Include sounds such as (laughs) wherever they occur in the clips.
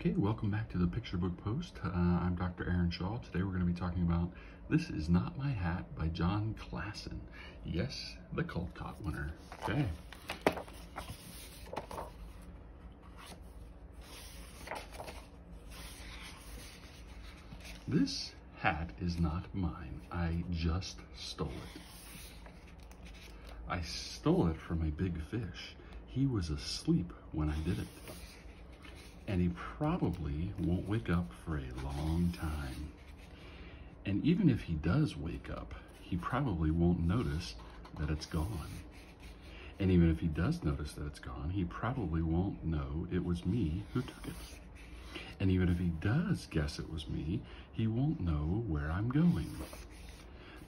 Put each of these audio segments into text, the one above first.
Okay, welcome back to the Picture Book Post. Uh, I'm Dr. Aaron Shaw. Today we're going to be talking about This Is Not My Hat by Jon Klassen. Yes, the Caldecott winner. Okay. This hat is not mine. I just stole it. I stole it from a big fish. He was asleep when I did it and he probably won't wake up for a long time. And even if he does wake up, he probably won't notice that it's gone. And even if he does notice that it's gone, he probably won't know it was me who took it. And even if he does guess it was me, he won't know where I'm going.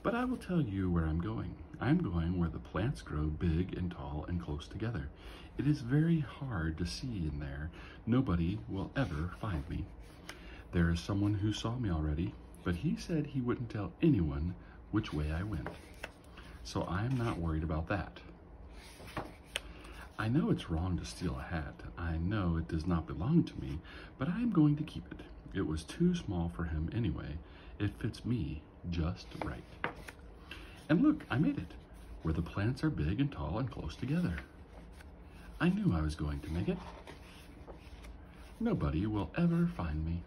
But I will tell you where I'm going. I'm going where the plants grow big and tall and close together. It is very hard to see in there. Nobody will ever find me. There is someone who saw me already, but he said he wouldn't tell anyone which way I went. So I'm not worried about that. I know it's wrong to steal a hat. I know it does not belong to me, but I am going to keep it. It was too small for him anyway. It fits me just right. And look, I made it, where the plants are big and tall and close together. I knew I was going to make it. Nobody will ever find me.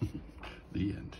(laughs) the end.